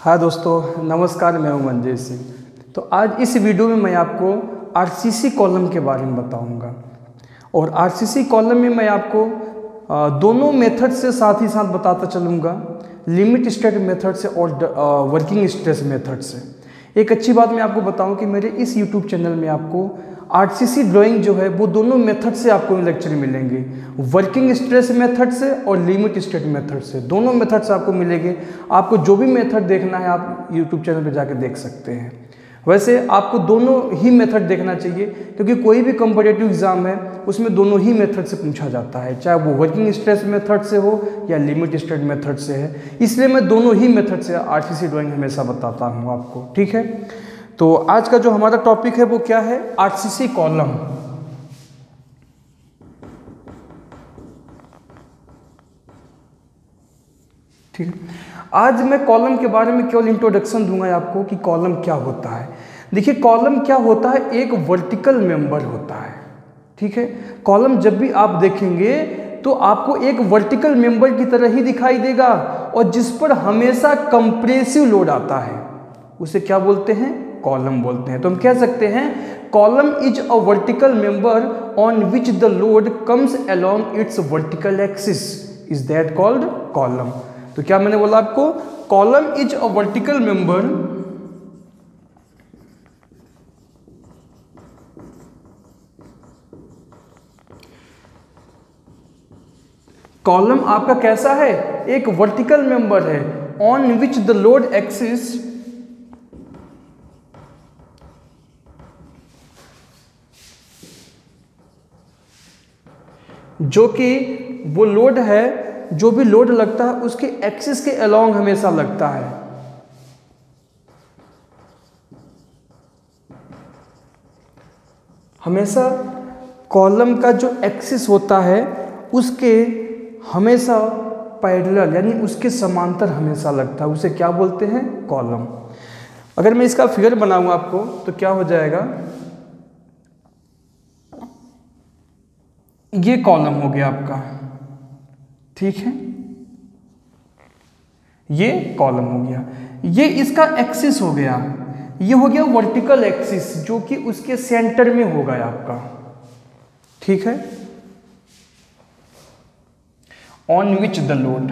हाँ दोस्तों, नमस्कार, मैं हूँ मंजय सिंह। तो आज इस वीडियो में मैं आपको आरसीसी कॉलम के बारे में बताऊँगा। और आरसीसी कॉलम में मैं आपको दोनों मेथड से साथ ही साथ बताता चलूँगा। लिमिट स्टेट मेथड से और वर्किंग स्ट्रेस मेथड से। एक अच्छी बात मैं आपको बताऊँ कि मेरे इस यूट्यूब चैनल में आपको आर सी ड्राइंग जो है, वो दोनों मेथड से आपको लेक्चर मिलेंगे। वर्किंग स्ट्रेस मेथड से और लिमिट स्टेट मेथड से दोनों मेथड से आपको मिलेंगे। आपको जो भी मेथड देखना है, आप यूट्यूब चैनल पर जाकर देख सकते हैं। वैसे आपको दोनों ही मेथड देखना चाहिए, क्योंकि कोई भी कम्पिटेटिव एग्ज़ाम है उसमें दोनों ही मेथड से पूछा जाता है, चाहे वो वर्किंग स्ट्रेस मेथड से हो या लिमिट स्टेट मेथड से है। इसलिए मैं दोनों ही मेथड से आरसीसी ड्राइंग हमेशा बताता हूँ आपको, ठीक है? तो आज का जो हमारा टॉपिक है वो क्या है? आरसीसी कॉलम ठीक? है आज मैं कॉलम के बारे में केवल इंट्रोडक्शन दूँगा आपको कि कॉलम क्या होता है। देखिए, कॉलम क्या होता है? एक वर्टिकल मेंबर होता है। ठीक है? कॉलम जब भी आप देखेंगे तो आपको एक वर्टिकल मेंबर की तरह ही दिखाई देगा और जिस पर हमेशा कंप्रेसिव लोड आता है, उसे क्या बोलते हैं? कॉलम बोलते हैं। तो हम कह सकते हैं, column is a vertical member on which the load comes along its vertical axis is that called column? तो क्या मैंने बोला आपको? Column is a vertical member column आपका कैसा है? एक वर्टिकल मेंबर है on which the load axis जो कि वो लोड है जो भी लोड लगता है, उसके एक्सिस के अलोंग हमेशा लगता है। हमेशा कॉलम का जो एक्सिस होता है, उसके हमेशा पैरेलल यानी उसके समांतर हमेशा लगता है। उसे क्या बोलते हैं? कॉलम अगर मैं इसका फिगर बनाऊँगा आपको तो क्या हो जाएगा? ये कॉलम हो गया आपका। ठीक है? ये कॉलम हो गया। ये इसका एक्सिस हो गया। ये हो गया वर्टिकल एक्सिस जो कि उसके सेंटर में होगा आपका। ठीक है? ऑन विच द लोड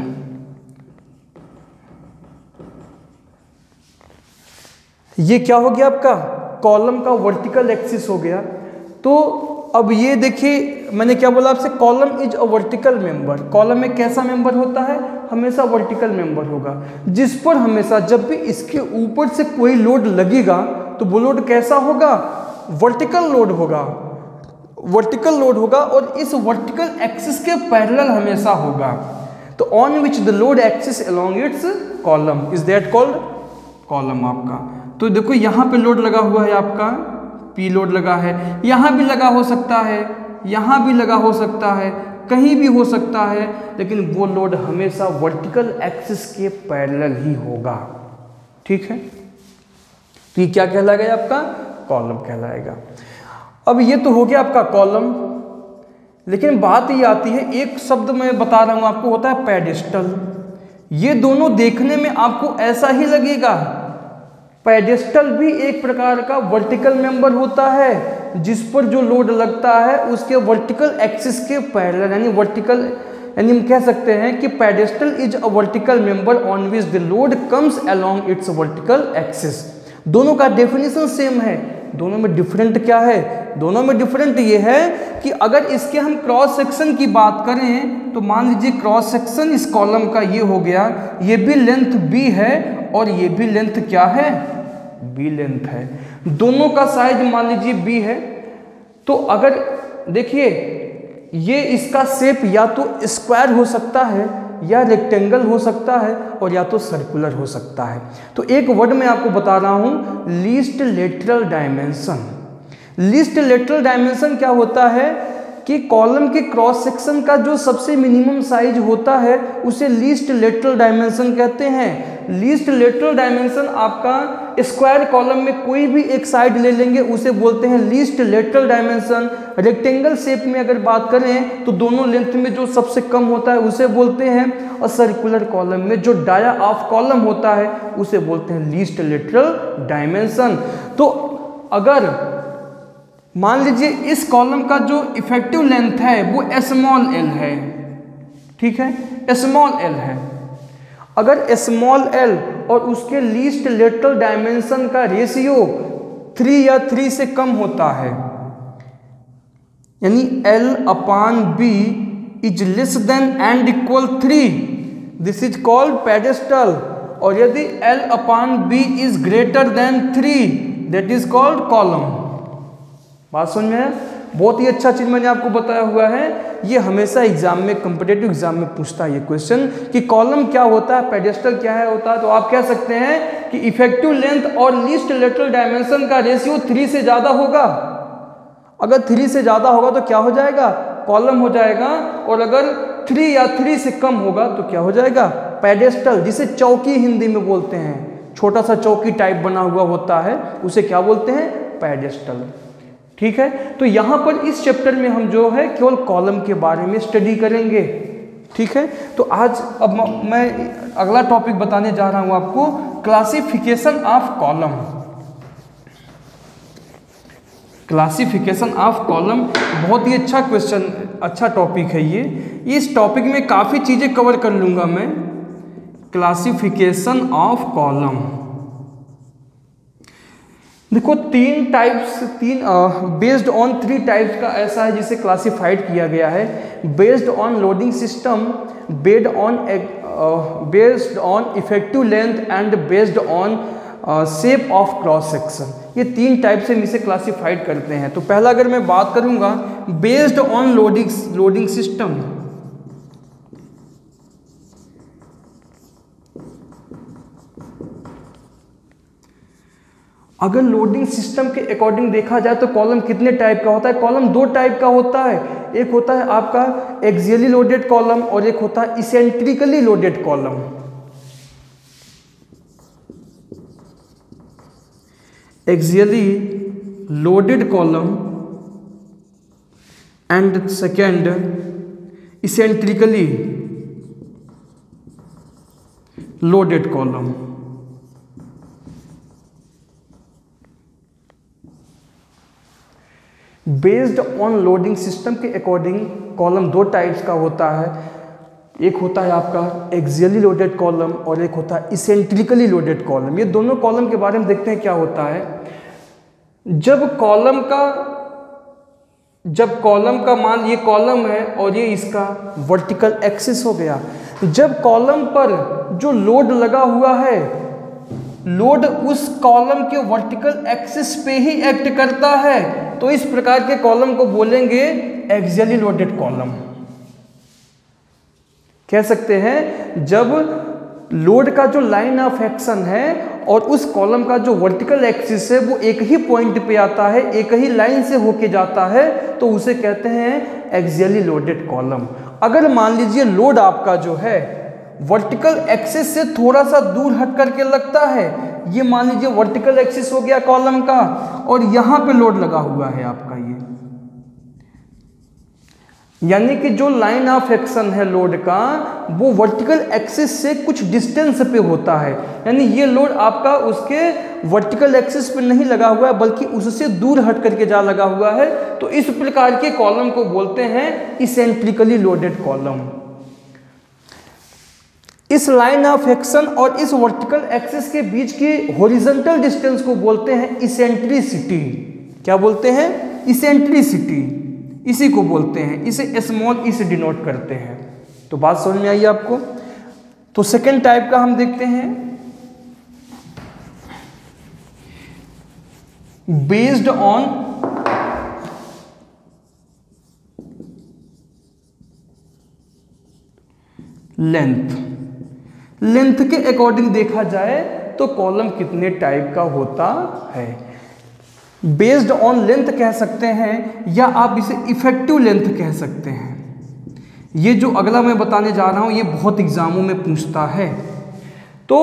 ये क्या हो गया आपका? कॉलम का वर्टिकल एक्सिस हो गया। तो अब ये देखिए, मैंने क्या बोला आपसे? Column is a vertical member column में कैसा मेंबर होता है? हमेशा वर्टिकल मेंबर होगा। जिस पर हमेशा जब भी इसके ऊपर से कोई लोड लगेगा तो वो लोड कैसा होगा? वर्टिकल लोड होगा। वर्टिकल लोड होगा और इस वर्टिकल एक्सिस के पैरेलल हमेशा होगा। तो on which the load axis along its column is that called column आपका। तो देखो, यहाँ पे लोड लगा हुआ है आपका। पी लोड लगा है। यहाँ भी लगा हो सकता है, यहाँ भी लगा हो सकता है, कहीं भी हो सकता है, लेकिन वो लोड हमेशा वर्टिकल एक्सिस के पैरेलल ही होगा। ठीक है? तो ये क्या कहलाएगा आपका? कॉलम कहलाएगा। अब ये तो हो गया आपका कॉलम लेकिन बात ये आती है, एक शब्द मैं बता रहा हूँ, आपको होता है पेडिस्टल ये दोनों देखने में आपको ऐसा ही लगेगा पेडेस्टल भी एक प्रकार का वर्टिकल मेंबर होता है, जिस पर जो लोड लगता है, उसके वर्टिकल एक्सिस के पैरेलल, यानी वर्टिकल, यानी हम कह सकते हैं कि pedestal is a vertical member on which the load comes along its vertical axis. दोनों का डेफिनेशन सेम है दोनों में डिफरेंट क्या है? दोनों में डिफरेंट ये है कि अगर इसके हम क्रॉस सेक्शन की बात करें तो मान लीजिए क्रॉस सेक्शन इस कॉलम का ये हो गया, ये भी लेंथ बी है और ये भी लेंथ क्या है? बी लेंथ है। दोनों का साइज़ मान लीजिए बी है तो अगर देखिए, ये इसका शेप या तो स्क्वायर हो सकता है या रेक्टेंगल हो सकता है और या तो सर्कुलर हो सकता है। तो एक वर्ड में आपको बता रहा हूँ least lateral dimension least lateral dimension क्या होता है? कि कॉलम के क्रॉस सेक्शन का जो सबसे मिनिमम साइज़ होता है, उसे लीस्ट लेटरल डायमेंशन कहते हैं। लीस्ट लेटरल डायमेंशन आपका स्क्वायर कॉलम में कोई भी एक साइड ले लेंगे, उसे बोलते हैं least lateral dimension. Rectangle shape में अगर बात करें तो दोनों लेंथ में जो सबसे कम होता है, उसे बोलते हैं और सर्कुलर कॉलम में जो डाया ऑफ़ कॉलम होता है, उसे बोलते हैं लीस्ट लेटरल डायमेंशन। तो अगर मान लीजिए इस कॉलम का जो इफ़ेक्टिव लेंथ है, वो स्मॉल एल है। ठीक है? स्मॉल एल है। अगर स्मॉल एल और उसके लीस्ट लेटरल डायमेंशन का रेशियो थ्री या थ्री से कम होता है, यानी L upon B is less than and equal three this is called pedestal और यदि L upon B is greater than three that is called column बात समझ में बहुत ही अच्छा चीज़ मैंने आपको बताया हुआ है। ये हमेशा एग्ज़ाम में कंपिटेटिव एग्ज़ाम में पूछता है ये क्वेश्चन कि कॉलम क्या होता है पेडेस्टल क्या है होता है? तो आप कह सकते हैं कि इफ़ेक्टिव लेंथ और लीस्ट लेटरल डायमेंशन का रेशियो थ्री से ज़्यादा होगा। अगर थ्री से ज़्यादा होगा तो क्या हो जाएगा? कॉलम हो जाएगा और अगर थ्री या थ्री से कम होगा तो क्या हो जाएगा? पेडेस्टल जिसे चौकी हिंदी में बोलते हैं। छोटा सा चौकी टाइप बना हुआ होता है, उसे क्या बोलते हैं? पेडेस्टल ठीक है? तो यहाँ पर इस चैप्टर में हम जो है केवल कॉलम के बारे में स्टडी करेंगे। ठीक है? तो आज अब मैं अगला टॉपिक बताने जा रहा हूँ आपको classification of column classification of column बहुत ही अच्छा क्वेश्चन अच्छा टॉपिक है ये। इस टॉपिक में काफ़ी चीज़ें कवर कर लूँगा मैं। क्लासिफिकेशन ऑफ़ कॉलम देखो, तीन टाइप्स तीन बेस्ड ऑन थ्री टाइप्स का ऐसा है जिसे क्लासिफाइड किया गया है। Based on loading system bed on based on effective length and based on shape of cross section ये तीन टाइप से इसे क्लासिफाइड करते हैं। तो पहला अगर मैं बात करूँगा based on loading loading system अगर लोडिंग सिस्टम के अकॉर्डिंग देखा जाए तो कॉलम कितने टाइप का होता है? कॉलम दो टाइप का होता है। एक होता है आपका एक्जियली लोडेड कॉलम और एक होता है eccentrically loaded column axially loaded column and second eccentrically loaded column based on loading system के अकॉर्डिंग कॉलम दो टाइप्स का होता है। एक होता है आपका एक्सियली लोडेड कॉलम और एक होता है इसेंट्रिकली लोडेड कॉलम ये दोनों कॉलम के बारे में देखते हैं क्या होता है। जब कॉलम का, जब कॉलम का मान ये कॉलम है और ये इसका वर्टिकल एक्सिस हो गया, जब कॉलम पर जो लोड लगा हुआ है लोड उस कॉलम के वर्टिकल एक्सिस पे ही एक्ट करता है। तो इस प्रकार के कॉलम को बोलेंगे एक्सियली लोडेड कॉलम। कह सकते हैं, जब लोड का जो लाइन ऑफ़ एक्शन है और उस कॉलम का जो वर्टिकल एक्सिस है, वो एक ही पॉइंट पे आता है, एक ही लाइन से होके जाता है तो उसे कहते हैं एक्सियली लोडेड कॉलम। अगर मान लीजिए लोड आपका जो है वर्टिकल एक्सिस से थोड़ा सा दूर हट करके लगता है। ये मान लीजिए वर्टिकल एक्सिस हो गया कॉलम का, और यहाँ पे लोड लगा हुआ है आपका ये। यानी कि जो लाइन ऑफ़ एक्शन है लोड का, वो वर्टिकल एक्सिस से कुछ डिस्टेंस पे होता है। यानी ये लोड आपका उसके वर्टिकल एक्सिस पे नहीं लगा हुआ है, बल्कि उससे दूर हट करके जा लगा हुआ है। तो इस प्रकार के कॉलम को बोलते हैं इसेंट्रिकली लोडेड कॉलम इस लाइन ऑफ़ एक्शन और इस वर्टिकल एक्सिस के बीच की होरिजेंटल डिस्टेंस को बोलते हैं इसेंट्रिसिटी क्या बोलते हैं? इसेंट्रिसिटी इसी को बोलते हैं। इसे स्मॉल ई से डिनोट करते हैं। तो बात समझ में आई आपको? तो सेकेंड टाइप का हम देखते हैं। बेस्ड ऑन लेंथ लेंथ के अकॉर्डिंग देखा जाए तो कॉलम कितने टाइप का होता है? बेस्ड ऑन लेंथ कह सकते हैं या आप इसे इफ़ेक्टिव लेंथ कह सकते हैं। ये जो अगला मैं बताने जा रहा हूँ, ये बहुत एग्जामों में पूछता है। तो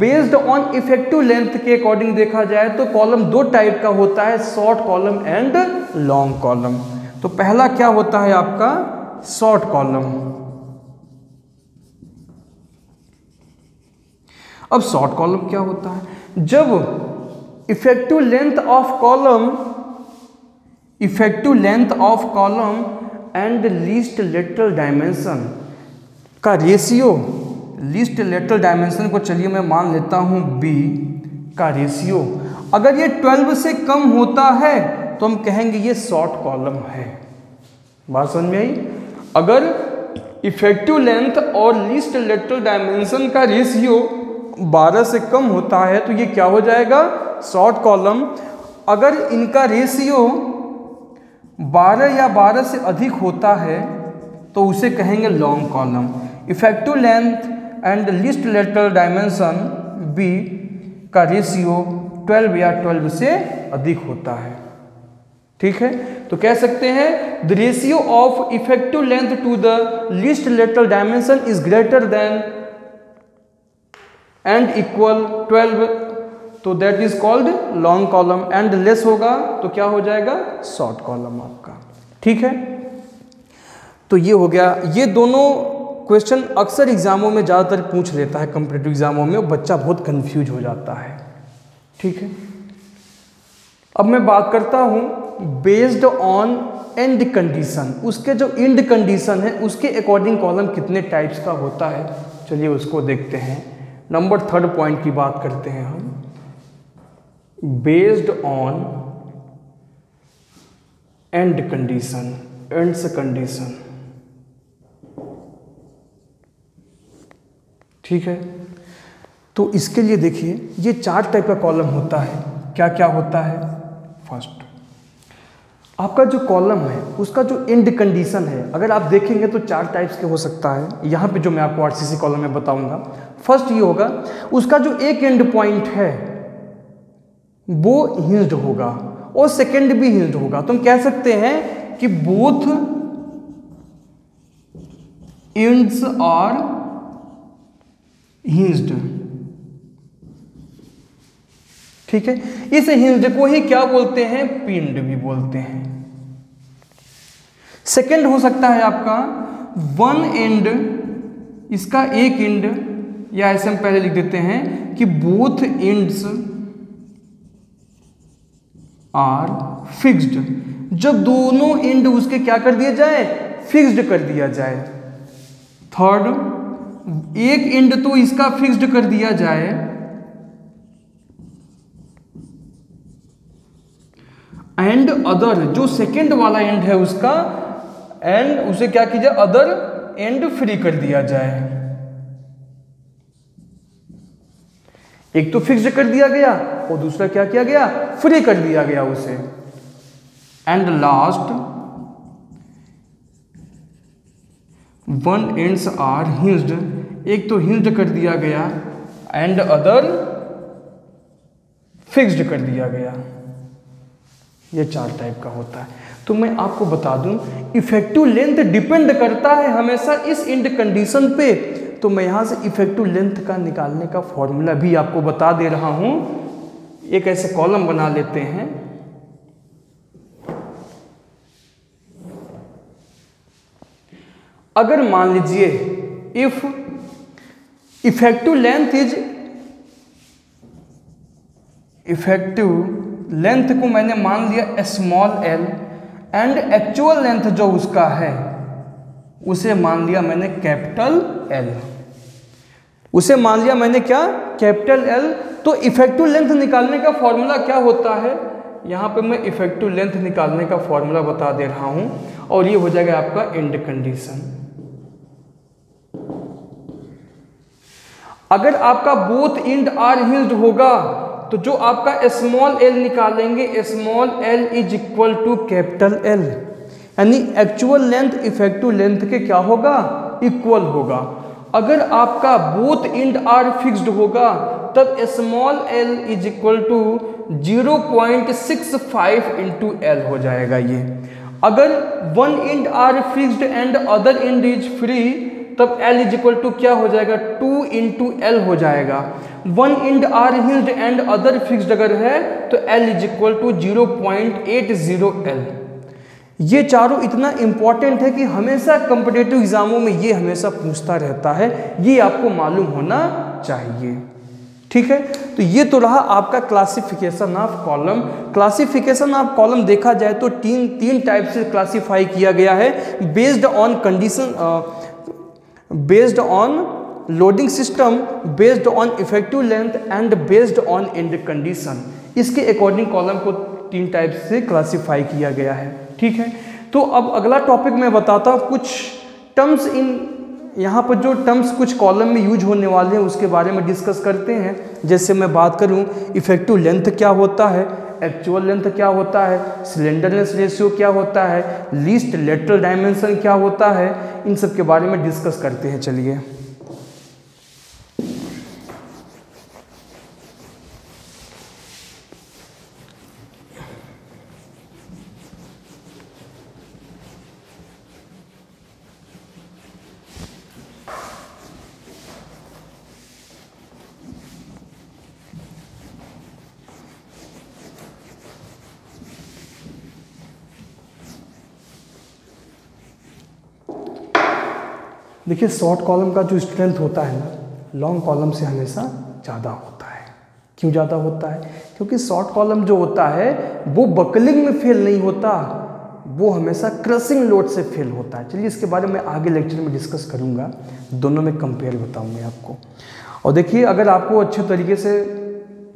बेस्ड ऑन इफ़ेक्टिव लेंथ के अकॉर्डिंग देखा जाए तो कॉलम दो टाइप का होता है, short column and long column. तो पहला क्या होता है आपका? Short column. अब शॉर्ट कॉलम क्या होता है? जब effective length of column effective length of column and least lateral dimension का रेशियो लीस्ट लेटरल डायमेंशन को चलिए मैं मान लेता हूँ बी का रेशियो अगर ये 12 से कम होता है तो हम कहेंगे ये शॉर्ट कॉलम है। बात समझ में आई? अगर इफ़ेक्टिव लेंथ और लीस्ट लेटरल डायमेंशन का रेशियो 12 से कम होता है तो ये क्या हो जाएगा? Short column. अगर इनका रेशियो 12 या 12 से अधिक होता है तो उसे कहेंगे long column effective length and least lateral dimension B का रेशियो 12 या 12 से अधिक होता है। ठीक है? तो कह सकते हैं the ratio of effective length to the least lateral dimension is greater than and equal 12 तो that is called long column and less होगा तो क्या हो जाएगा? शॉर्ट कॉलम आपका। ठीक है? तो ये हो गया। ये दोनों क्वेश्चन अक्सर एग्जामों में ज़्यादातर पूछ लेता है कंपिटेटिव एग्जामों में बच्चा बहुत कंफ्यूज हो जाता है। ठीक है? अब मैं बात करता हूँ बेस्ड ऑन एंड कंडीशन उसके जो इंड कंडीशन है, उसके अकॉर्डिंग कॉलम कितने टाइप्स का होता है? चलिए उसको देखते हैं। नंबर थर्ड पॉइंट की बात करते हैं हम। Based on end condition, ends condition. ठीक है? तो इसके लिए देखिए, ये चार टाइप का कॉलम होता है। क्या क्या होता है? फ़र्स्ट आपका जो कॉलम है, उसका जो इंड कंडीशन है, अगर आप देखेंगे तो चार टाइप्स के हो सकता है। यहाँ पे जो मैं आपको आरसीसी कॉलम में बताऊँगा। फ़र्स्ट ये होगा, उसका जो एक एंड पॉइंट है, वो हिंस्ड होगा और सेकंड भी हिंस्ड होगा। तो हम कह सकते हैं कि बोथ एंड्स आर हिंस्ड ठीक है? इस हिंस्ड को ही क्या बोलते हैं? पिंड भी बोलते हैं। सेकंड हो सकता है आपका, वन एंड, इसका एक एंड, या ऐसे हम पहले लिख देते हैं कि बोथ एंड्स आर फिक्स्ड जब दोनों एंड उसके क्या कर दिया जाए? फिक्स्ड कर दिया जाए। थर्ड एक एंड तो इसका फिक्स्ड कर दिया जाए। एंड अदर जो सेकेंड वाला एंड है उसका एंड उसे क्या कीजिए? अदर एंड फ्री कर दिया जाए। एक तो फिक्स कर दिया गया और दूसरा क्या किया गया? फ्री कर दिया गया उसे। And last one ends are hinged एक तो हिंस्ड कर दिया गया एंड अदर फिक्स्ड कर दिया गया। ये चार टाइप का होता है। तो मैं आपको बता दूँ इफ़ेक्टिव लेंथ डिपेंड करता है हमेशा इस इंड कंडीशन पे। तो मैं यहाँ से इफ़ेक्टिव लेंथ का निकालने का फॉर्मूला भी आपको बता दे रहा हूँ। एक ऐसे कॉलम बना लेते हैं। अगर मान लीजिए if effective length is effective length को मैंने मान लिया small L and actual length जो उसका है, उसे मान लिया मैंने कैपिटल एल उसे मान लिया मैंने क्या? कैपिटल एल तो इफ़ेक्टिव लेंथ निकालने का फॉर्मूला क्या होता है? यहाँ पे मैं इफ़ेक्टिव लेंथ निकालने का फॉर्मूला बता दे रहा हूँ और ये हो जाएगा आपका एंड कंडीशन अगर आपका बोथ इंड आर हिंस्ड होगा तो जो आपका स्मॉल एल निकालेंगे small L is equal to capital L यानी एक्चुअल लेंथ इफ़ेक्टिव लेंथ के क्या होगा? इक्वल होगा. अगर आपका बोथ इंड आर फिक्स्ड होगा, तब small L is equal to zero point six five into L हो जाएगा ये. अगर one end are fixed and other end is free तब L इज़ इक्वल टू क्या हो जाएगा? टू इंटू एल हो जाएगा। One end are held and other fixed अगर है तो L is equal to zero point eight zero L ये चारों इतना इंपॉर्टेंट है कि हमेशा कंपिटेटिव एग्जामों में ये हमेशा पूछता रहता है। ये आपको मालूम होना चाहिए। ठीक है? तो ये तो रहा आपका classification of column classification of column देखा जाए तो तीन तीन टाइप से क्लासिफाई किया गया है। Based on condition based on loading system based on effective length and based on end condition इसके अकॉर्डिंग कॉलम को तीन टाइप से क्लासिफाई किया गया है। ठीक है? तो अब अगला टॉपिक मैं बताता हूँ कुछ टर्म्स इन यहाँ पर जो टर्म्स कुछ कॉलम में यूज़ होने वाले हैं, उसके बारे में डिस्कस करते हैं। जैसे मैं बात करूँ इफ़ेक्टिव लेंथ क्या होता है? एक्चुअल लेंथ क्या होता है? सिलेंडरनेस रेशियो क्या होता है? लीस्ट लेटरल डायमेंशन क्या होता है? इन सब के बारे में डिस्कस करते हैं, चलिए। देखिए शॉर्ट कॉलम का जो स्ट्रेंथ होता है ना लॉन्ग कॉलम से हमेशा ज़्यादा होता है। क्यों ज़्यादा होता है? क्योंकि शॉर्ट कॉलम जो होता है, वो बकलिंग में फेल नहीं होता, वो हमेशा क्रसिंग लोड से फेल होता है। चलिए, इसके बारे में आगे लेक्चर में डिस्कस करूँगा। दोनों में कंपेयर बताऊँगा आपको। और देखिए, अगर आपको अच्छे तरीके से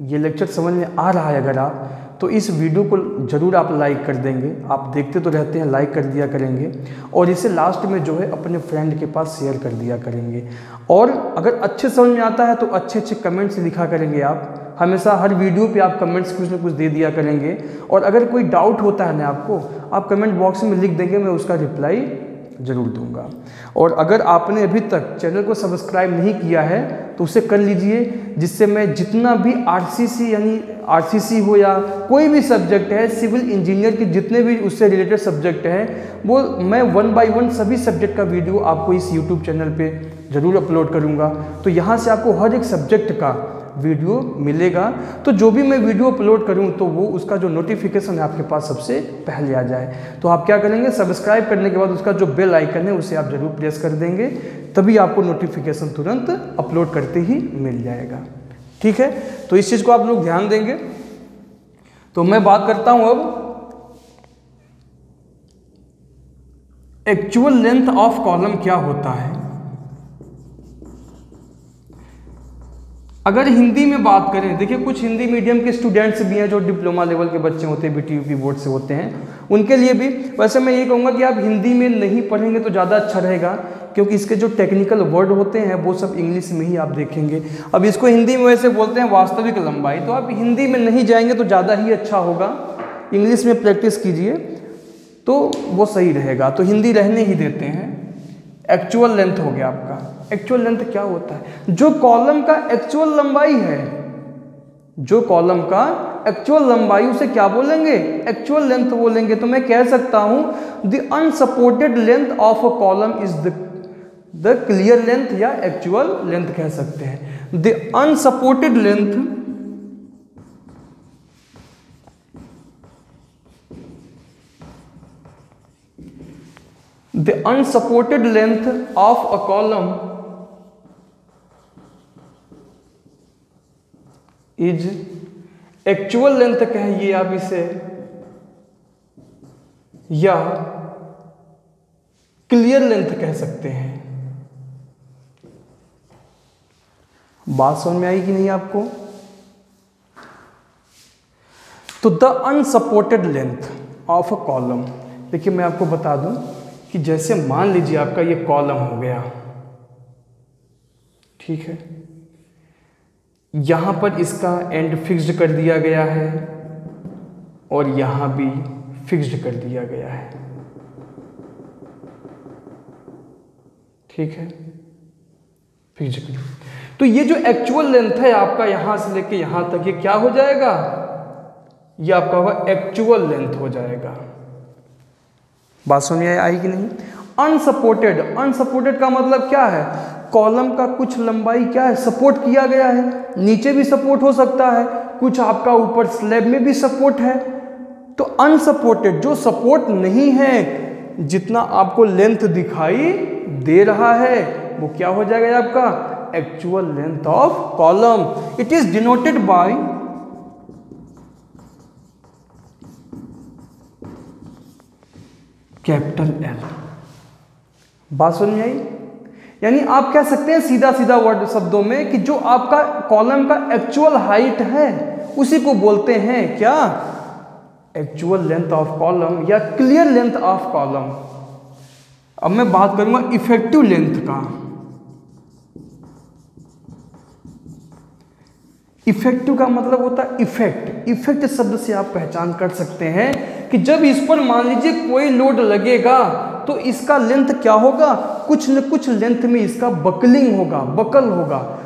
ये लेक्चर समझ में आ रहा है, अगर आप तो इस वीडियो को ज़रूर आप लाइक कर देंगे। आप देखते तो रहते हैं लाइक कर दिया करेंगे। और इसे लास्ट में जो है अपने फ्रेंड के पास शेयर कर दिया करेंगे। और अगर अच्छे समझ में आता है तो अच्छे अच्छे कमेंट्स लिखा करेंगे आप। हमेशा हर वीडियो पे आप कमेंट्स कुछ ना कुछ दे दिया करेंगे। और अगर कोई डाउट होता है ना आपको, आप कमेंट बॉक्स में लिख देंगे, मैं उसका रिप्लाई ज़रूर दूँगा। और अगर आपने अभी तक चैनल को सब्सक्राइब नहीं किया है तो उसे कर लीजिए, जिससे मैं जितना भी आरसीसी यानी आरसीसी हो या कोई भी सब्जेक्ट है सिविल इंजीनियर के जितने भी उससे रिलेटेड सब्जेक्ट हैं, वो मैं वन बाय वन सभी सब्जेक्ट का वीडियो आपको इस यूट्यूब चैनल पे ज़रूर अपलोड करूँगा। तो यहाँ से आपको हर एक सब्जेक्ट का वीडियो मिलेगा तो जो भी मैं वीडियो अपलोड करूँ तो वो उसका जो नोटिफिकेशन है आपके पास सबसे पहले आ जाए। तो आप क्या करेंगे सब्सक्राइब करने के बाद उसका जो बेल आइकन है, उसे आप ज़रूर प्रेस कर देंगे, तभी आपको नोटिफिकेशन तुरंत अपलोड करते ही मिल जाएगा। ठीक है? तो इस चीज़ को आप लोग ध्यान देंगे। तो मैं बात करता हूँ अब एक्चुअल लेंथ ऑफ़ कॉलम क्या होता है। अगर हिंदी में बात करें, देखिए कुछ हिंदी मीडियम के स्टूडेंट्स भी हैं जो डिप्लोमा लेवल के बच्चे होते हैं बी टी बोर्ड से होते हैं, उनके लिए भी वैसे मैं ये कहूँगा कि आप हिंदी में नहीं पढ़ेंगे तो ज़्यादा अच्छा रहेगा, क्योंकि इसके जो टेक्निकल वर्ड होते हैं, वो सब इंग्लिश में ही आप देखेंगे। अब इसको हिंदी में वैसे बोलते हैं वास्तविक लंबाई तो आप हिंदी में नहीं जाएँगे तो ज़्यादा ही अच्छा होगा। इंग्लिश में प्रैक्टिस कीजिए तो वो सही रहेगा। तो हिंदी रहने ही देते हैं। एक्चुअल लेंथ हो गया आपका। एक्चुअल लेंथ क्या होता है? जो कॉलम का एक्चुअल लंबाई है, जो कॉलम का एक्चुअल लंबाई, उसे क्या बोलेंगे? एक्चुअल लेंथ बोलेंगे। तो मैं कह सकता हूँ the unsupported length of a column is the the clear length या एक्चुअल लेंथ कह सकते हैं। The unsupported length the unsupported length of a column is actual length कहिए आप इसे? या क्लियर लेंथ कह सकते हैं। बात समझ में आई कि नहीं आपको? तो the unsupported length of a column देखिए मैं आपको बता दूँ कि जैसे मान लीजिए आपका ये कॉलम हो गया। ठीक है? यहाँ पर इसका एंड फिक्स्ड कर दिया गया है और यहाँ भी फिक्स्ड कर दिया गया है। ठीक है? फिक्स्ड कर तो ये जो एक्चुअल लेंथ है आपका यहाँ से लेके यहाँ तक, ये क्या हो जाएगा? ये आपका होगा एक्चुअल लेंथ हो जाएगा। बात में आई कि नहीं? अनसपोर्टेड अनसपोर्टेड का मतलब क्या है? कॉलम का कुछ लंबाई क्या है? सपोर्ट किया गया है। नीचे भी सपोर्ट हो सकता है। कुछ आपका ऊपर स्लैब में भी सपोर्ट है। तो अनसपोर्टेड, जो सपोर्ट नहीं है, जितना आपको लेंथ दिखाई दे रहा है, वो क्या हो जाएगा आपका? Actual length of column it is denoted by capital L बात समझ में आई? यानी आप कह सकते हैं सीधा सीधा वर्ड शब्दों में कि जो आपका कॉलम का एक्चुअल हाइट है, उसी को बोलते हैं क्या? एक्चुअल लेंथ ऑफ़ कॉलम या क्लियर लेंथ ऑफ़ कॉलम अब मैं बात करूँगा इफ़ेक्टिव लेंथ का। इफ़ेक्टिव का मतलब होता है इफ़ेक्ट इफ़ेक्ट शब्द से आप पहचान कर सकते हैं कि जब इस पर मान लीजिए कोई लोड लगेगा तो इसका लेंथ क्या होगा? कुछ न कुछ लेंथ में इसका बकलिंग होगा, बकल होगा।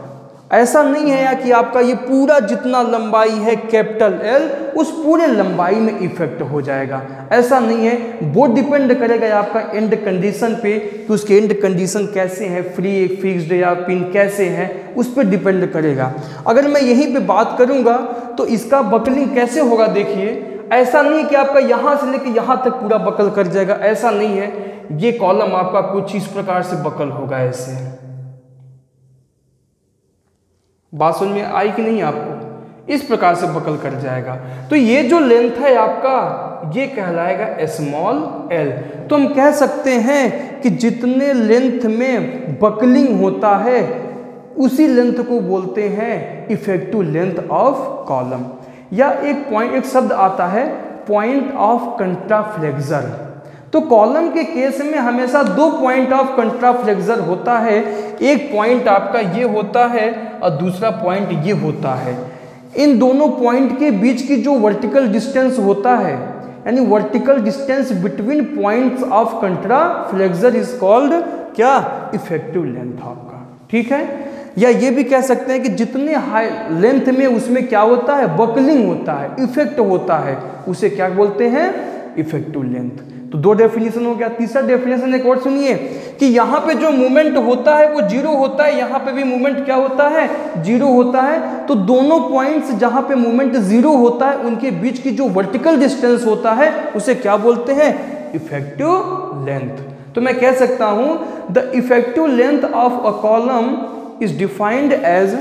ऐसा नहीं है या कि आपका ये पूरा जितना लंबाई है कैपिटल एल, उस पूरे लंबाई में इफ़ेक्ट हो जाएगा। ऐसा नहीं है। वो डिपेंड करेगा आपका एंड कंडीशन पे कि उसके एंड कंडीशन कैसे हैं, फ्री, फिक्स्ड या पिन कैसे हैं, उस पर डिपेंड करेगा। अगर मैं यहीं पे बात करूँगा तो इसका बकलिंग कैसे होगा, देखिए। ऐसा नहीं कि आपका यहाँ से लेकर यहाँ तक पूरा बकल कर जाएगा, ऐसा नहीं है। ये कॉलम आपका कुछ इस प्रकार से बकल होगा ऐसे। बात समझ में आई कि नहीं आपको? इस प्रकार से बकल कर जाएगा। तो ये जो लेंथ है आपका, ये कहलाएगा स्मॉल एल तो हम कह सकते हैं कि जितने लेंथ में बकलिंग होता है, उसी लेंथ को बोलते हैं इफ़ेक्टिव लेंथ ऑफ़ कॉलम या एक पॉइंट एक शब्द आता है पॉइंट ऑफ़ कंट्राफ्लेक्सर तो कॉलम के केस में हमेशा दो पॉइंट ऑफ़ कंट्राफ्लेक्सर होता है। एक पॉइंट आपका ये होता है और दूसरा पॉइंट ये होता है। इन दोनों पॉइंट के बीच की जो वर्टिकल डिस्टेंस होता है, यानी vertical distance between points of contraflexure is called क्या? इफ़ेक्टिव लेंथ आपका। ठीक है? या ये भी कह सकते हैं कि जितने हाई लेंथ में उसमें क्या होता है? बकलिंग होता है इफ़ेक्ट होता है। उसे क्या बोलते हैं? इफ़ेक्टिव लेंथ तो दो डेफिनेशन हो गया। तीसरा डेफिनेशन एक और सुनिए कि यहाँ पे जो मूवमेंट होता है, वो ज़ीरो होता है। यहाँ पे भी मूवमेंट क्या होता है? ज़ीरो होता है। तो दोनों पॉइंट्स जहाँ पे मूवमेंट ज़ीरो होता है, उनके बीच की जो वर्टिकल डिस्टेंस होता है, उसे क्या बोलते हैं? इफ़ेक्टिव लेंथ तो मैं कह सकता हूँ the effective length of a column is defined as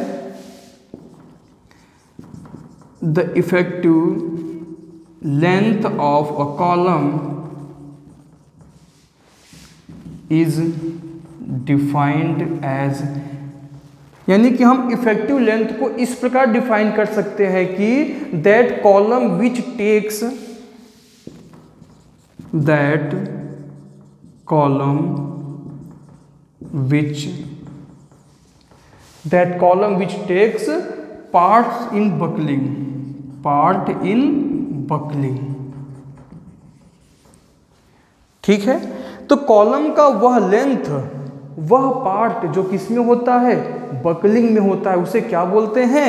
the effective length of a column is defined as यानी कि हम इफ़ेक्टिव लेंथ को इस प्रकार डिफाइन कर सकते हैं कि that column which takes that column which that column which takes parts in buckling. Part in buckling. ठीक है? तो कॉलम का वह लेंथ वह पार्ट जो किसमें होता है? बकलिंग में होता है। उसे क्या बोलते हैं?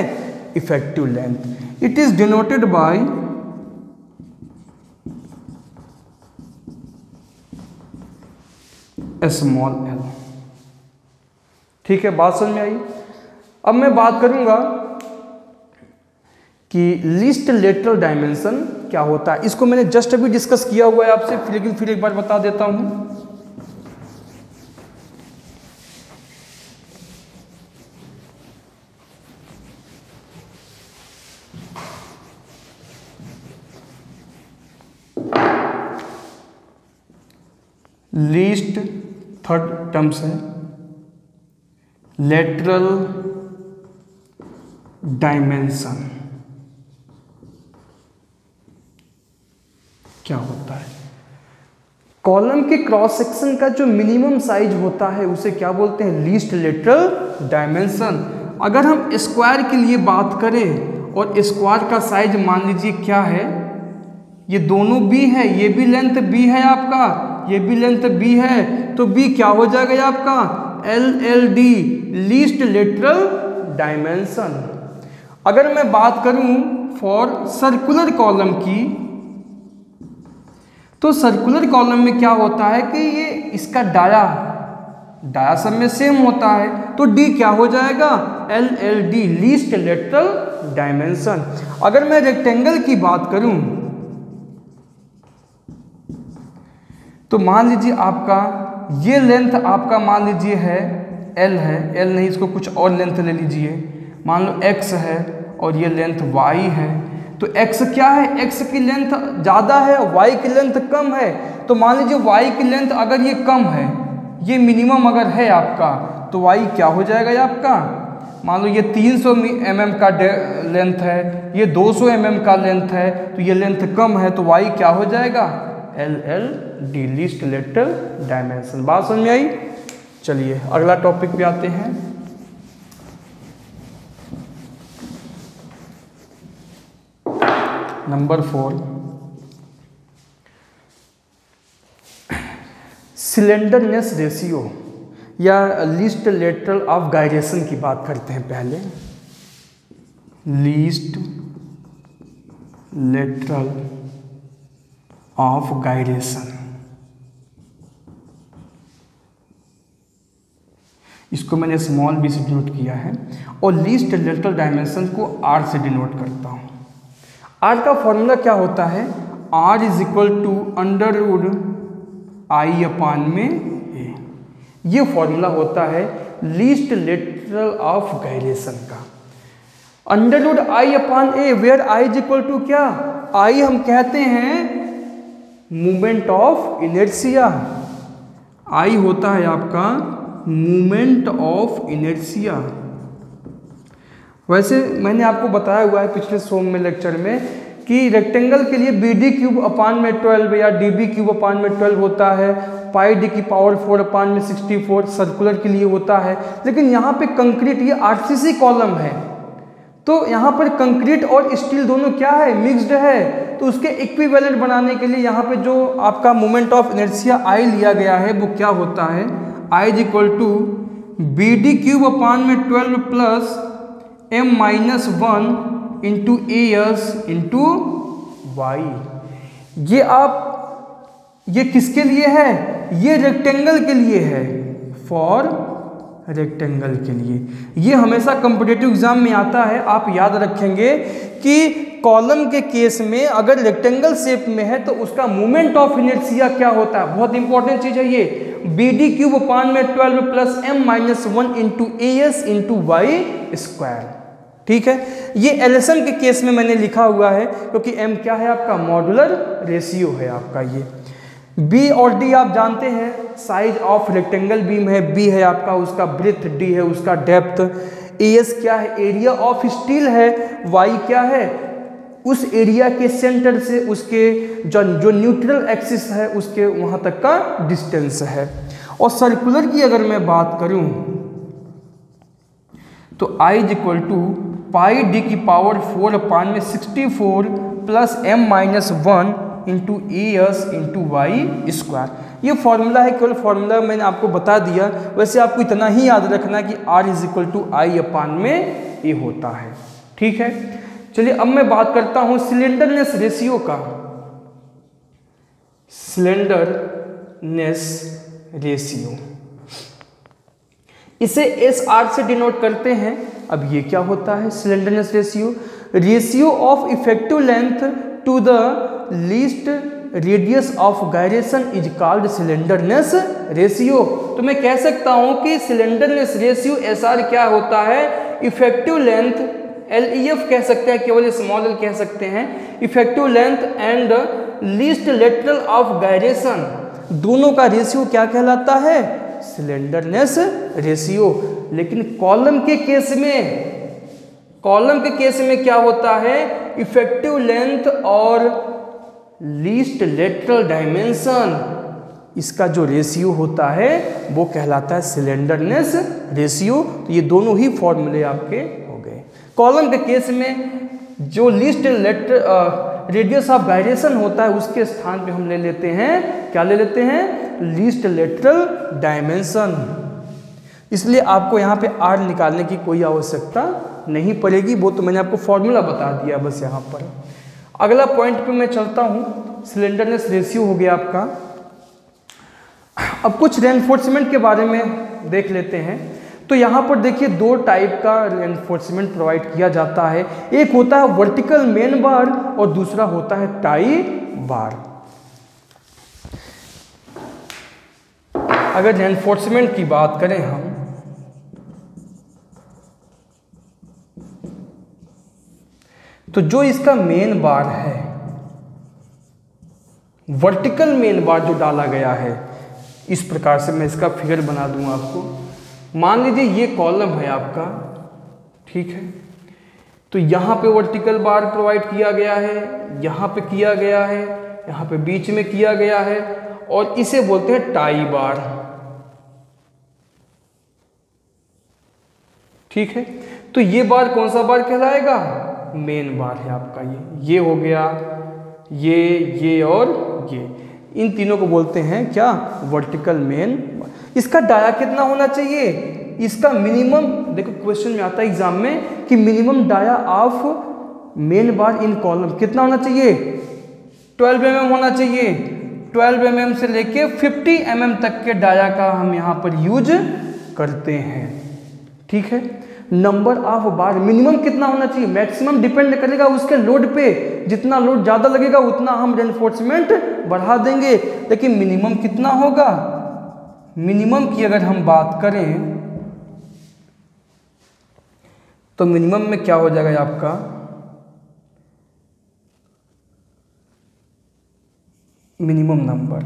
Effective length it is denoted by small L ठीक है? बात समझ में आई? अब मैं बात करूँगा कि लिस्ट लेटरल डायमेंशन क्या होता है। इसको मैंने जस्ट अभी डिस्कस किया हुआ है आपसे, फिर लेकिन फिर एक बार बता देता हूँ। लीस्ट थर्ड टर्म्स है। लेटरल डायमेंशन क्या होता है? कॉलम के क्रॉस सेक्शन का जो मिनिमम साइज़ होता है, उसे क्या बोलते हैं? Least lateral dimension. अगर हम स्क्वायर के लिए बात करें, और स्क्वायर का साइज़ मान लीजिए क्या है? ये दोनों बी है, ये भी लेंथ बी है आपका, ये भी लेंथ बी है तो बी क्या हो जाएगा आपका? L L D least lateral dimension. अगर मैं बात करूँ फॉर सर्कुलर कॉलम की तो सर्कुलर कॉलम में क्या होता है कि ये इसका डाया डाया सब में सेम होता है। तो डी क्या हो जाएगा? L L D least lateral dimension अगर मैं रेक्टेंगल की बात करूँ तो मान लीजिए आपका, ये लेंथ आपका मान लीजिए है एल है। एल नहीं, इसको कुछ और लेंथ ले लीजिए। मान लो एक्स है और ये लेंथ वाई है तो x क्या है? x की लेंथ ज़्यादा है वाई की लेंथ कम है। तो मान लीजिए वाई की लेंथ अगर ये कम है, ये मिनिमम अगर है आपका तो y क्या हो जाएगा ये आपका? मान लो ये 300 सौ mm का लेंथ है, ये 200 सौ mm का लेंथ है तो ये लेंथ कम है तो y क्या हो जाएगा? L L D least lateral dimension बात समझ में आई? चलिए, अगला टॉपिक पे आते हैं। Number four. सिलेंडरनेस रेशियो या लीस्ट लेटरल ऑफ़ गायरेशन की बात करते हैं पहले। लीस्ट लेटरल ऑफ़ गाइडेशन इसको मैंने स्मॉल बी से डिनोट किया है और लीस्ट लेटरल डायमेंशन को आर से डिनोट करता हूँ। आर का फॉर्मूला क्या होता है? R is equal to under root I upon में ए ये फॉर्मूला होता है लीस्ट लेटरल ऑफ़ गाइलेशन का। Under root I upon A where I is equal to क्या? आई हम कहते हैं मूवमेंट ऑफ़ इनर्सिया आई होता है आपका मूवमेंट ऑफ़ इनर्सिया वैसे मैंने आपको बताया हुआ है पिछले सोम में लेक्चर में कि रेक्टेंगल के लिए बी डी क्यूब अपान में 12 या डी बी क्यूब अपान में 12 होता है पाई डी की पावर फोर अपान में 64 सर्कुलर के लिए होता है, लेकिन यहाँ पे कंक्रीट ये आरसीसी कॉलम है। तो यहाँ पर कंक्रीट और स्टील दोनों क्या है? मिक्सड है। तो उसके इक्विवेलेंट बनाने के लिए यहाँ पे जो आपका मोमेंट ऑफ़ इनर्सिया आई लिया गया है, वो क्या होता है? I is equal to B D cube upon में twelve plus M minus one into S into Y ये आप, ये किसके लिए है? ये रेक्टेंगल के लिए है. फॉर रेक्टेंगल के लिए. ये हमेशा कंपिटेटिव एग्ज़ाम में आता है. आप याद रखेंगे कि कॉलम के केस में अगर रेक्टेंगल शेप में है तो उसका मोमेंट ऑफ़ इनर्सिया क्या होता है? बहुत इंपॉर्टेंट चीज़ है ये. बी डी क्यूब पान में twelve plus M minus one into A S into Y square ठीक है? ये एलएसएम के केस में मैंने लिखा हुआ है, क्योंकि तो एम क्या है आपका? मॉडुलर रेशियो है आपका ये। बी और डी आप जानते हैं साइज़ ऑफ़ रेक्टेंगल बीम है बी है आपका, उसका ब्रिथ डी है, उसका डेप्थ ए एस क्या है? एरिया ऑफ़ स्टील है वाई क्या है? उस एरिया के सेंटर से उसके जो जो न्यूट्रल एक्सिस है, उसके वहाँ तक का डिस्टेंस है। और सर्कुलर की अगर मैं बात करूँ तो I is equal to pi D की पावर फोर अपान में sixty four plus M minus one into E S into Y square ये फॉर्मूला है, केवल फॉर्मूला मैंने आपको बता दिया। वैसे आपको इतना ही याद रखना कि R is equal to I upon में ए होता है। ठीक है? चलिए, अब मैं बात करता हूँ सिलेंडरनेस रेशियो का। सिलेंडरनेस रेशियो इसे एस आर से डिनोट करते हैं। अब ये क्या होता है? Slenderness ratio ratio of effective length to the least radius of gyration is called slenderness ratio तो मैं कह सकता हूँ कि सिलेंडरनेस रेशियो एस आर क्या होता है? Effective length L E F कह सकते हैं, केवल स्मॉल एल कह सकते हैं effective length and least lateral of gyration दोनों का रेशियो क्या कहलाता है? सिलेंडरनेस रेशियो लेकिन कॉलम के केस में कॉलम के केस में क्या होता है? इफ़ेक्टिव लेंथ और लीस्ट लेटरल डायमेंशन इसका जो रेशियो होता है, वो कहलाता है सिलेंडरनेस रेशियो तो ये दोनों ही फॉर्मूले आपके कॉलम के केस में जो least lateral radius of gyration होता है, उसके स्थान पे हम ले लेते हैं। क्या ले लेते हैं? Least lateral dimension. इसलिए आपको यहाँ पे आर निकालने की कोई आवश्यकता नहीं पड़ेगी। वो तो मैंने आपको फॉर्मूला बता दिया बस यहाँ पर। अगला पॉइंट पे मैं चलता हूँ। सिलेंडरनेस रेशियो हो गया आपका। अब कुछ रेनफोर्समेंट के बारे में देख लेते हैं। तो यहाँ पर देखिए दो टाइप का एनफोर्समेंट प्रोवाइड किया जाता है। एक होता है वर्टिकल मेन बार और दूसरा होता है टाई बार अगर एनफोर्समेंट की बात करें हम तो जो इसका मेन बार है वर्टिकल मेन बार जो डाला गया है, इस प्रकार से मैं इसका फिगर बना दूँ आपको। मान लीजिए ये कॉलम है आपका, ठीक है? तो यहाँ पे वर्टिकल बार प्रोवाइड किया गया है, यहाँ पे किया गया है, यहाँ पे बीच में किया गया है, और इसे बोलते हैं टाई बार। ठीक है? तो ये बार कौन सा बार कहलाएगा? मेन बार है आपका ये। ये हो गया, ये ये और ये। इन तीनों को बोलते हैं क्या? वर्टिकल मेन इसका डाया कितना होना चाहिए? इसका मिनिमम देखो क्वेश्चन में आता है एग्ज़ाम में कि minimum dia of main bar in column कितना होना चाहिए? 12 एम mm होना चाहिए। 12 एम mm से लेके 50 एम mm तक के डाया का हम यहाँ पर यूज़ करते हैं। ठीक है? नंबर ऑफ़ बार मिनिमम कितना होना चाहिए? मैक्सिमम डिपेंड करेगा उसके लोड पे। जितना लोड ज़्यादा लगेगा, उतना हम रेनफोर्समेंट बढ़ा देंगे। लेकिन मिनिमम कितना होगा? मिनिमम की अगर हम बात करें तो मिनिमम में क्या हो जाएगा आपका? Minimum number.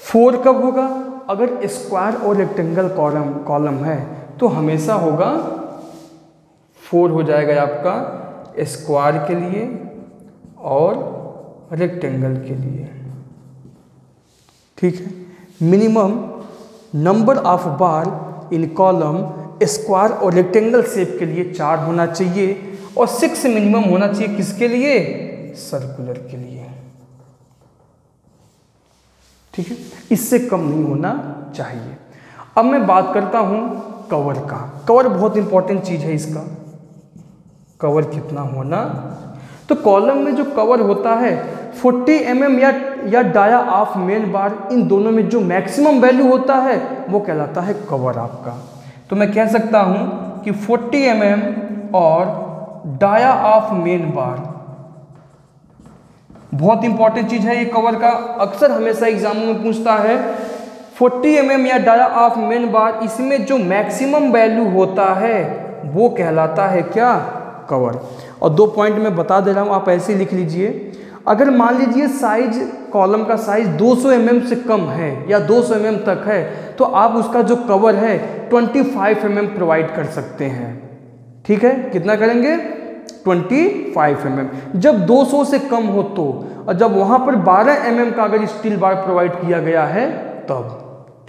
फोर कब होगा? अगर स्क्वायर और रेक्टेंगल कॉलम कॉलम है तो हमेशा होगा फोर हो जाएगा आपका स्क्वायर के लिए और रेक्टेंगल के लिए। ठीक है? Minimum number of bar in column, square और रेक्टेंगल शेप के लिए चार होना चाहिए और सिक्स मिनिमम होना चाहिए किसके लिए? सर्कुलर के लिए। ठीक है? इससे कम नहीं होना चाहिए। अब मैं बात करता हूँ कवर का। कवर बहुत इंपॉर्टेंट चीज़ है इसका। कवर कितना होना? तो कॉलम में जो कवर होता है 40 एम mm या या डाया ऑफ़ मेन बार, इन दोनों में जो मैक्सिमम वैल्यू होता है, वो कहलाता है कवर आपका। तो मैं कह सकता हूँ कि 40 एम mm और डाया ऑफ़ मेन बार, बहुत इंपॉर्टेंट चीज़ है ये कवर का। अक्सर हमेशा एग्जामों में पूछता है 40 एम mm या डाया ऑफ़ मेन बार, इसमें जो मैक्सिमम वैल्यू होता है, वो कहलाता है क्या? कवर। और दो पॉइंट मैं बता दे रहा हूँ, आप ऐसे लिख लीजिए। अगर मान लीजिए साइज़ कॉलम का साइज़ 200 सौ mm से कम है या 200 सौ mm तक है तो आप उसका जो कवर है 25 फाइव mm प्रोवाइड कर सकते हैं। ठीक है? कितना करेंगे? 25 फाइव mm जब 200 से कम हो तो और जब वहाँ पर 12 mm का अगर स्टील बार प्रोवाइड किया गया है, तब।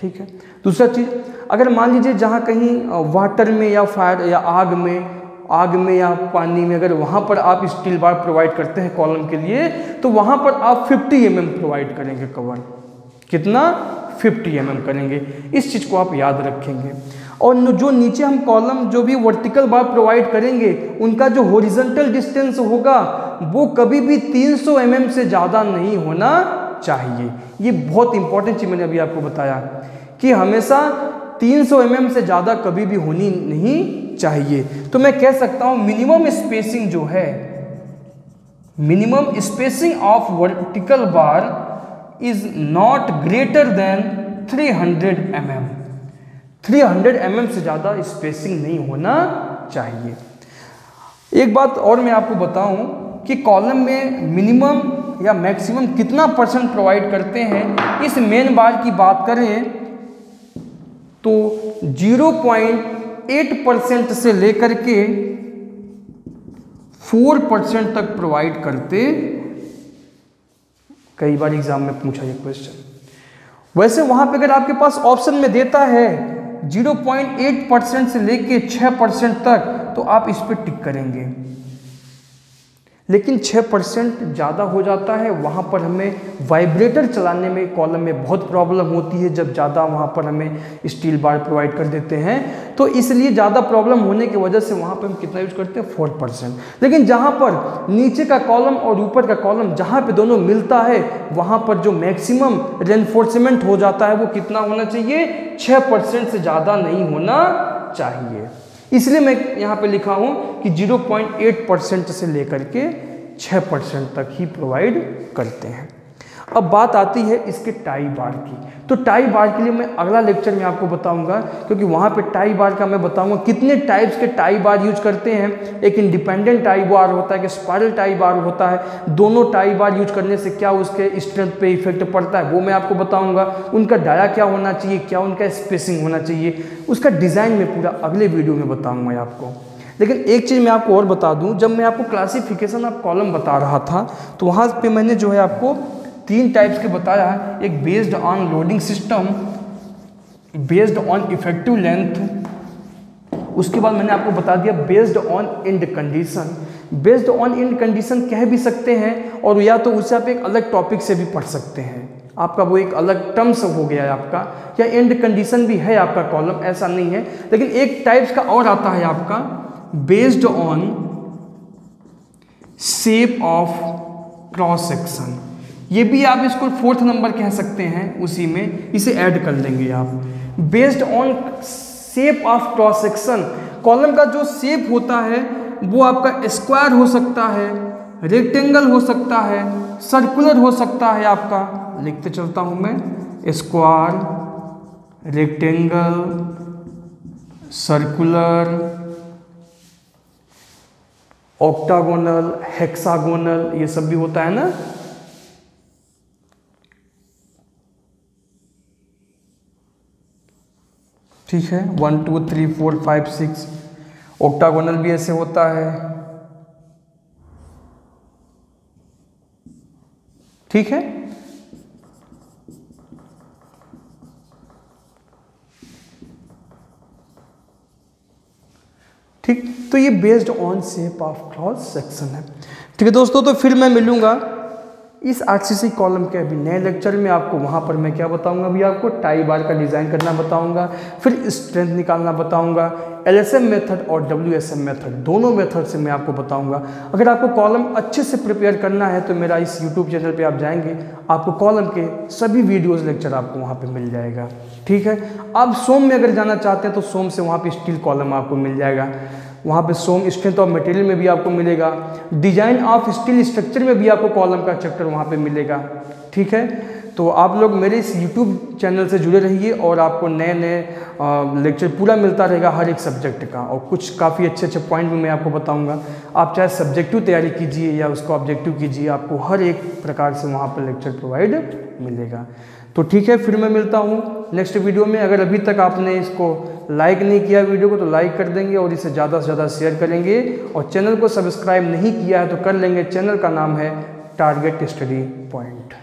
ठीक है? दूसरा चीज़, अगर मान लीजिए जहाँ कहीं वाटर में या फायर, या आग में आग में या पानी में अगर वहाँ पर आप स्टील बार प्रोवाइड करते हैं कॉलम के लिए तो वहाँ पर आप 50 एम mm प्रोवाइड करेंगे कवर कितना? 50 एम mm करेंगे। इस चीज़ को आप याद रखेंगे। और जो नीचे हम कॉलम जो भी वर्टिकल बार प्रोवाइड करेंगे, उनका जो होरिजेंटल डिस्टेंस होगा, वो कभी भी 300 सौ mm से ज़्यादा नहीं होना चाहिए। ये बहुत इंपॉर्टेंट चीज़ मैंने अभी आपको बताया कि हमेशा 300 सौ mm से ज़्यादा कभी भी होनी नहीं चाहिए। तो मैं कह सकता हूँ मिनिमम स्पेसिंग जो है minimum spacing of vertical bar is not greater than 300 hundred M three hundred M से ज़्यादा स्पेसिंग नहीं होना चाहिए। एक बात और मैं आपको बताऊँ कि कॉलम में मिनिमम या मैक्सिमम कितना परसेंट प्रोवाइड करते हैं, इस मेन बार की बात करें तो 0.8 परसेंट से लेकर के फोर परसेंट तक प्रोवाइड करते कई बार एग्ज़ाम में पूछा ये क्वेश्चन वैसे वहाँ पे अगर आपके पास ऑप्शन में देता है 0.8 परसेंट से लेकर 6 परसेंट तक तो आप इस पर टिक करेंगे। लेकिन 6 परसेंट ज़्यादा हो जाता है। वहाँ पर हमें वाइब्रेटर चलाने में कॉलम में बहुत प्रॉब्लम होती है, जब ज़्यादा वहाँ पर हमें स्टील बार प्रोवाइड कर देते हैं। तो इसलिए ज़्यादा प्रॉब्लम होने की वजह से वहाँ पर हम कितना यूज़ करते हैं? Four percent. लेकिन जहाँ पर नीचे का कॉलम और ऊपर का कॉलम जहाँ पर दोनों मिलता है, वहाँ पर जो मैक्सिमम रेनफोर्समेंट हो जाता है वो कितना होना चाहिए? छः से ज़्यादा नहीं होना चाहिए। इसलिए मैं यहाँ पे लिखा हूँ कि 0.8 परसेंट से लेकर के 6 परसेंट तक ही प्रोवाइड करते हैं। अब बात आती है इसके टाई बार की। तो टाई बार के लिए मैं अगला लेक्चर में आपको बताऊँगा, क्योंकि वहाँ पे टाई बार का मैं बताऊँगा कितने टाइप्स के टाई बार यूज़ करते हैं। एक इंडिपेंडेंट टाई बार होता है कि स्पायरल टाई बार होता है। दोनों टाई बार यूज़ करने से क्या उसके स्ट्रेंथ पे इफ़ेक्ट पड़ता है, वो मैं आपको बताऊँगा। उनका डाया क्या होना चाहिए, क्या उनका स्पेसिंग होना चाहिए, उसका डिज़ाइन में पूरा अगले वीडियो में बताऊँगा आपको। लेकिन एक चीज़ मैं आपको और बता दूँ, जब मैं आपको क्लासिफिकेशन ऑफ़ कॉलम बता रहा था तो वहाँ पे मैंने जो है आपको तीन टाइप्स के बताया एक based on loading system based on effective length उसके बाद मैंने आपको बता दिया based on end condition based on end condition कह भी सकते हैं और या तो उसे आप एक अलग टॉपिक से भी पढ़ सकते हैं। आपका वो एक अलग टर्म्स हो गया है आपका, या एंड कंडीशन भी है आपका कॉलम ऐसा नहीं है। लेकिन एक टाइप्स का और आता है आपका based on shape of cross section ये भी आप इसको फोर्थ नंबर कह सकते हैं, उसी में इसे ऐड कर लेंगे आप. Based on shape of cross section column का जो शेप होता है, वो आपका स्क्वायर हो सकता है रेक्टेंगल हो सकता है सर्कुलर हो सकता है आपका. लिखते चलता हूँ मैं. Square rectangle circular octagonal, hexagonal, ये सब भी होता है ना? ठीक है, one, two, three, four, five, six, octagonal भी ऐसे होता है। ठीक है? ठीक? तो ये based on shape of cross section है। ठीक है दोस्तों तो फिर मैं मिलूँगा इस आरसीसी कॉलम के अभी नए लेक्चर में आपको वहाँ पर मैं क्या बताऊँगा? अभी आपको टाई बार का डिज़ाइन करना बताऊँगा, फिर स्ट्रेंथ निकालना बताऊँगा, एलएसएम मेथड और डब्ल्यूएसएम मेथड, दोनों मेथड से मैं आपको बताऊँगा। अगर आपको कॉलम अच्छे से प्रिपेयर करना है तो मेरा इस यूट्यूब चैनल पे आप जाएँगे, आपको कॉलम के सभी वीडियोज़ लेक्चर आपको वहाँ पर मिल जाएगा। ठीक है? आप सोम में अगर जाना चाहते हैं तो सोम से वहाँ पर स्टील कॉलम आपको मिल जाएगा। वहाँ पे सोम स्ट्रेंथ ऑफ़ मटेरियल में भी आपको मिलेगा। डिज़ाइन ऑफ़ स्टील स्ट्रक्चर में भी आपको कॉलम का चैप्टर वहाँ पे मिलेगा। ठीक है? तो आप लोग मेरे इस यूट्यूब चैनल से जुड़े रहिए और आपको नए नए लेक्चर पूरा मिलता रहेगा हर एक सब्जेक्ट का। और कुछ काफ़ी अच्छे अच्छे पॉइंट भी मैं आपको बताऊँगा। आप चाहे सब्जेक्टिव तैयारी कीजिए या उसको ऑब्जेक्टिव कीजिए, आपको हर एक प्रकार से वहाँ पर लेक्चर प्रोवाइड मिलेगा। तो ठीक है, फिर मैं मिलता हूँ नेक्स्ट वीडियो में। अगर अभी तक आपने इसको लाइक नहीं किया वीडियो को तो लाइक कर देंगे और इसे ज़्यादा से ज़्यादा शेयर करेंगे। और चैनल को सब्सक्राइब नहीं किया है तो कर लेंगे। चैनल का नाम है टारगेट स्टडी पॉइंट